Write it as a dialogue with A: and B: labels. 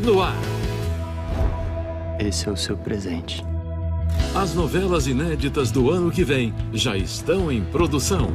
A: no ar.
B: Esse é o seu presente.
A: As novelas inéditas do ano que vem já estão em produção.